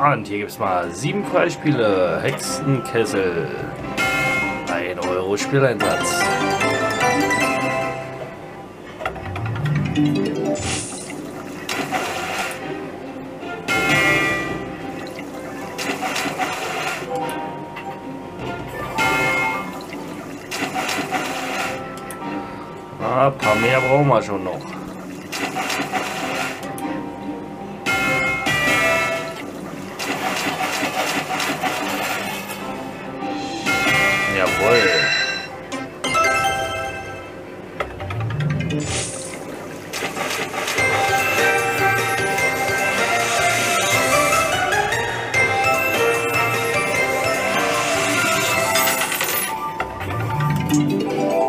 Und hier gibt es mal sieben Freispiele. Hexenkessel. 1 Euro Spieleinsatz. Ah, ein paar mehr brauchen wir schon noch. Yeah Fleur. Thank you.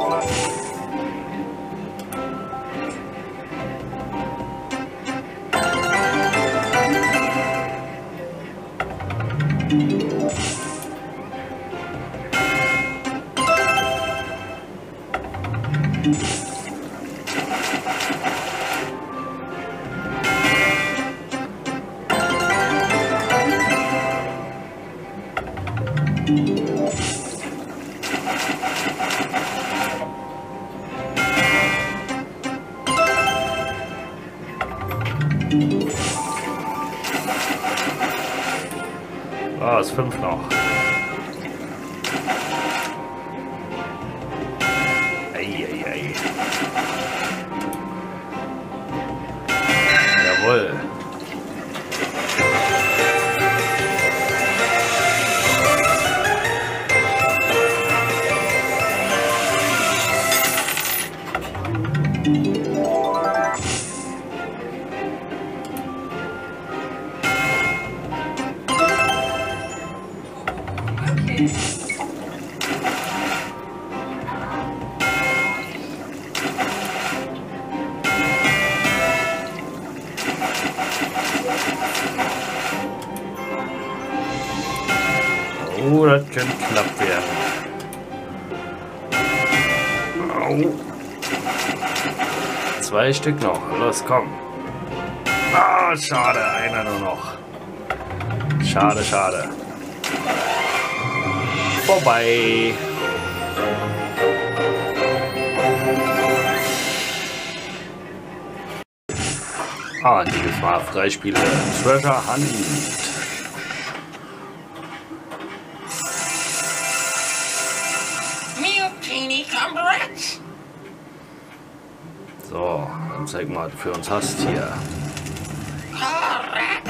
Ah, ist fünf noch. 월 Thank you. Oh, das könnte knapp werden. Au. Zwei Stück noch. Los, komm. Ah, schade. Einer nur noch. Schade, schade. Vorbei. Ah, dieses Mal Freispiele. Treasure Hunt. Mutiny comrades! So, dann zeig mal, was du für uns hast hier. Correct!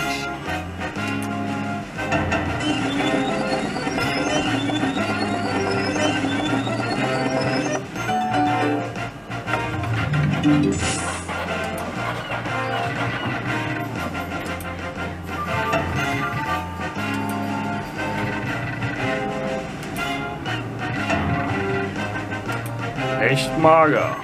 Echt mager.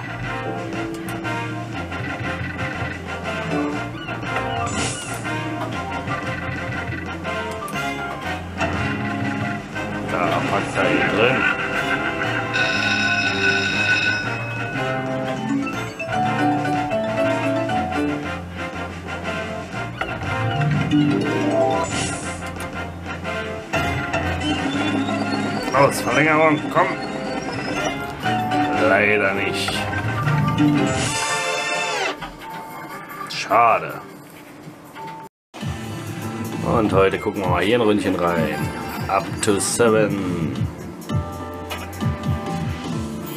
Da packt er ihn drin. Los, Verlängerung, komm! Leider nicht. Schade. Und heute gucken wir mal hier ein Ründchen rein. Up to seven.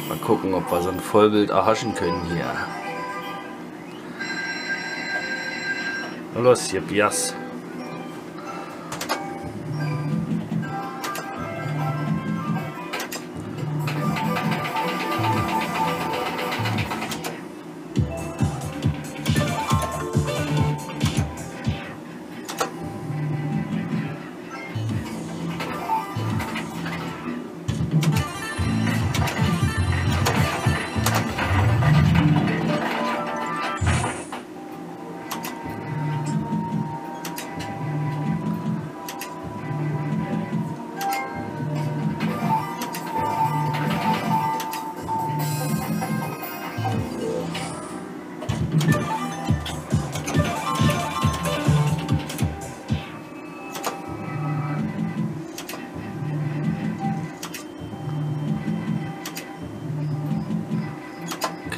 Mal gucken, ob wir so ein Vollbild erhaschen können hier. Los, hier Bias.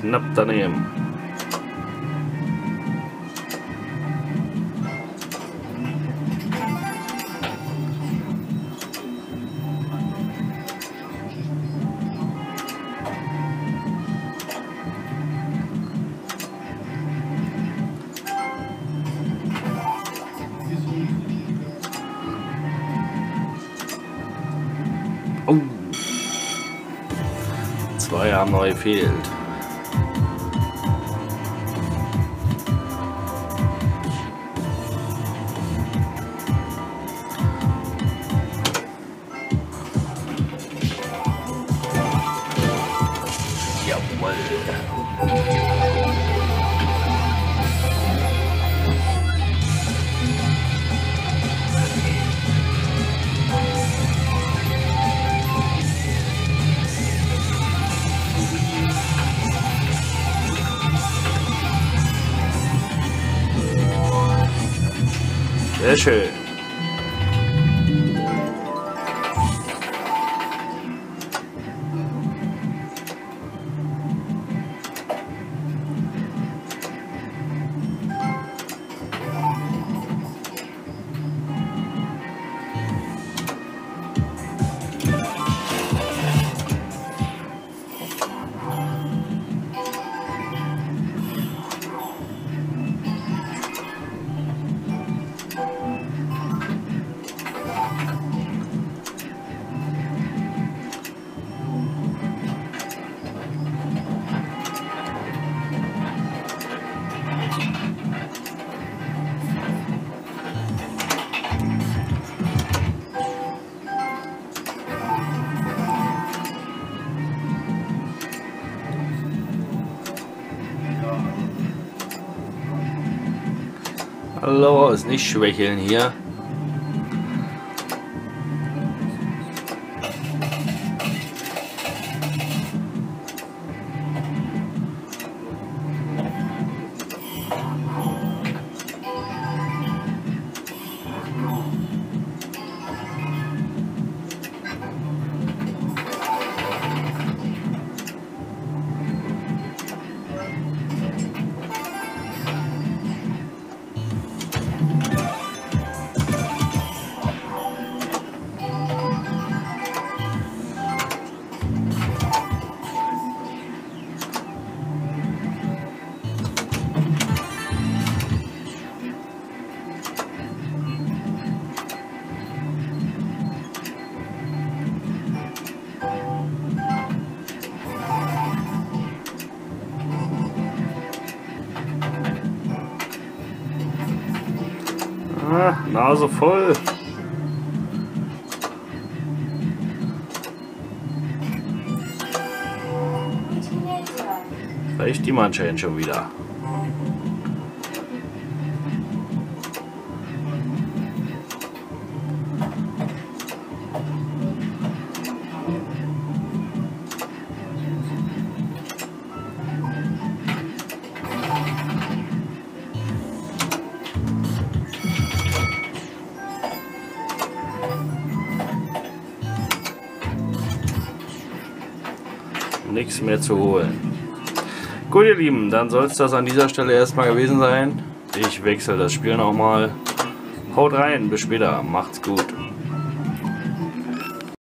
Knapp daneben. Oh. Zwei haben neu 也许。Schön. Los, nicht schwächeln hier. Ah, Nase voll. Vielleicht die Mannschaft schon wieder. Nichts mehr zu holen. Gut, ihr Lieben, dann soll es das an dieser Stelle erstmal gewesen sein. Ich wechsle das Spiel nochmal. Haut rein, bis später, macht's gut.